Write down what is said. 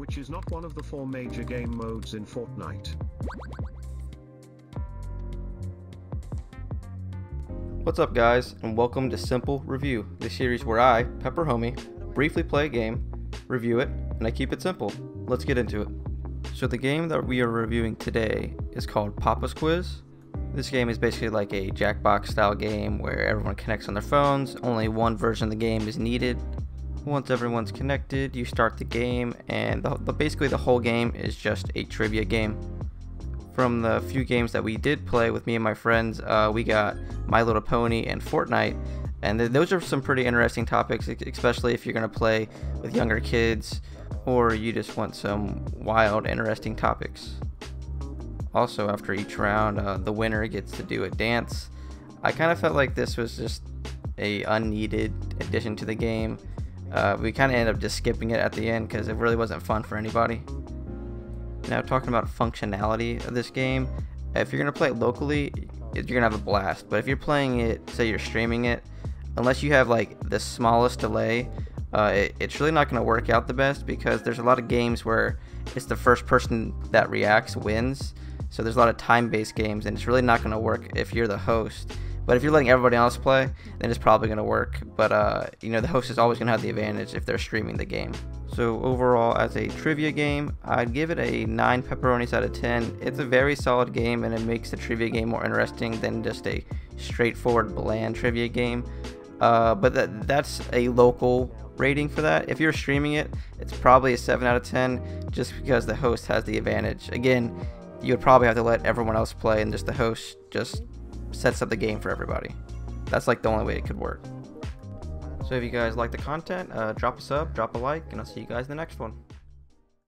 which is not one of the four major game modes in Fortnite. What's up guys, and welcome to Simple Review, the series where I, Pepper Homie, briefly play a game, review it, and I keep it simple. Let's get into it. So the game that we are reviewing today is called Papa's Quiz. This game is basically like a Jackbox style game where everyone connects on their phones, only one version of the game is needed. Once everyone's connected, you start the game, and the, the, basically the whole game is just a trivia game from the few games that we did play with me and my friends, uh, we got My Little Pony and Fortnite. And th those are some pretty interesting topics, especially if you're going to play with younger kids or you just want some wild, interesting topics. Also, after each round, uh, the winner gets to do a dance. I kind of felt like this was just a unneeded addition to the game. Uh, we kind of ended up just skipping it at the end because it really wasn't fun for anybody. Now talking about functionality of this game, if you're gonna play it locally, you're gonna have a blast. But if you're playing it, say you're streaming it, unless you have like the smallest delay, uh, it, it's really not gonna work out the best because there's a lot of games where it's the first person that reacts wins. So there's a lot of time-based games, and it's really not gonna work if you're the host. But if you're letting everybody else play, then it's probably gonna work. But uh, you know the host is always gonna have the advantage if they're streaming the game. So overall, as a trivia game, I'd give it a 9 pepperonis out of 10. It's a very solid game and it makes the trivia game more interesting than just a straightforward bland trivia game. Uh, but that, that's a local rating for that. If you're streaming it, it's probably a 7 out of 10 just because the host has the advantage. Again, you would probably have to let everyone else play and just the host just sets up the game for everybody. That's like the only way it could work. So if you guys like the content, uh, drop a sub, drop a like, and I'll see you guys in the next one.